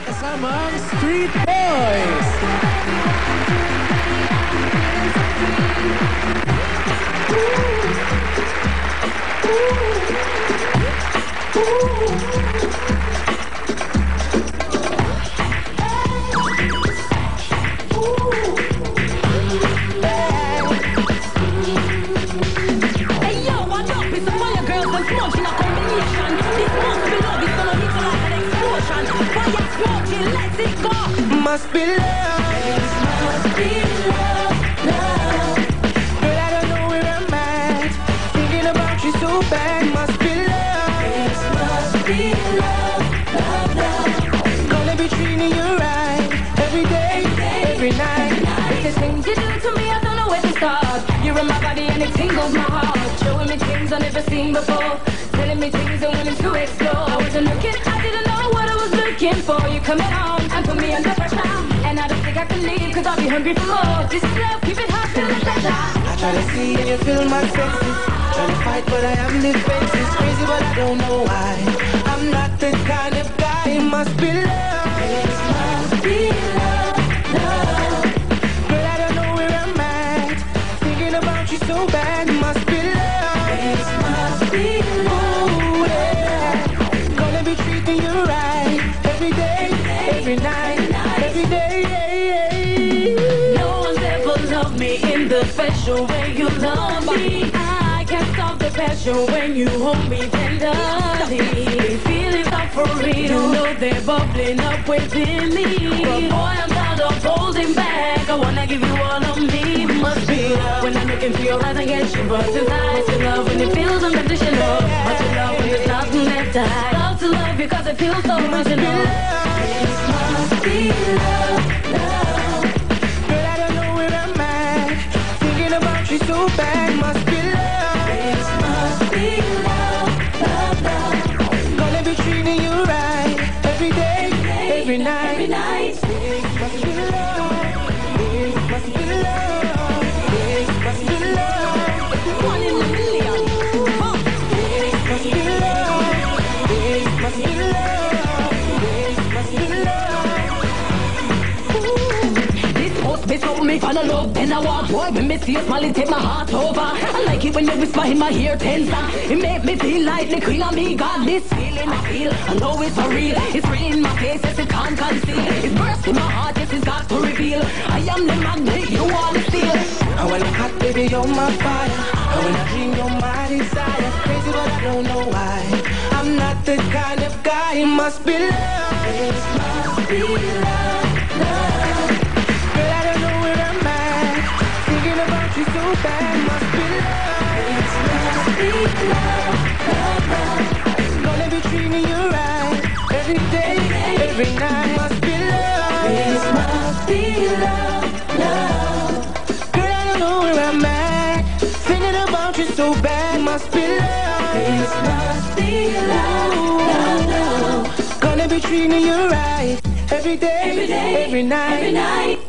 kasama Street Boys. Hey Must be love. Must be love, love. Girl, I don't know where I'm at. Thinking about you so bad. Must be love. This Must be love, love, love. Gonna be treating you right. Every day, every night. There's things you do to me, I don't know where to start. You're in my body and it tingles my heart. Showing me things I've never seen before. Telling me things I'm willing to explore. I wasn't looking, I didn't know what I was looking for. You and put me. And I don't think I can leave, cause I'll be hungry for more. Is love, keep it hot till the center. I try to see and you feel my senses. Try to fight, but I am defenseless. Crazy, but I don't know why. I'm not the kind of guy. It must be love. Must be love, love. I don't know where I'm at. Thinking about you so bad. Must be love. Must be love. Yeah. Gonna be treating you right. Every day, every night, every day. No one's ever loved me in the special way you love me. I can't stop the passion when you hold me tenderly. Feelings are for real, you know they're bubbling up within me. But boy, I'm tired of holding back. I wanna give you all of me. Must be love. When I'm looking for your eyes, I get shivers inside. To love when it feels unconditional. Much to love when there's nothing to hide. Love to love because it feels so original. This must be me fall in love. Then I walk boy when me see a smile, it take my heart over. I like it when you whisper in my ear tenser. It make me feel like the queen of me. God, this feeling I feel, I know it's for real. It's real in my face, yes it can't conceal. It's bursting my heart, yes it's got to reveal. I am the magnet, you steel. And when I'm hot, baby, you're my fire. I dream, you're my desire. Crazy, but I don't know why. I'm not the kind of guy. It must be love. This must be love. Treating you right. Every day, Every day, every night. Every night.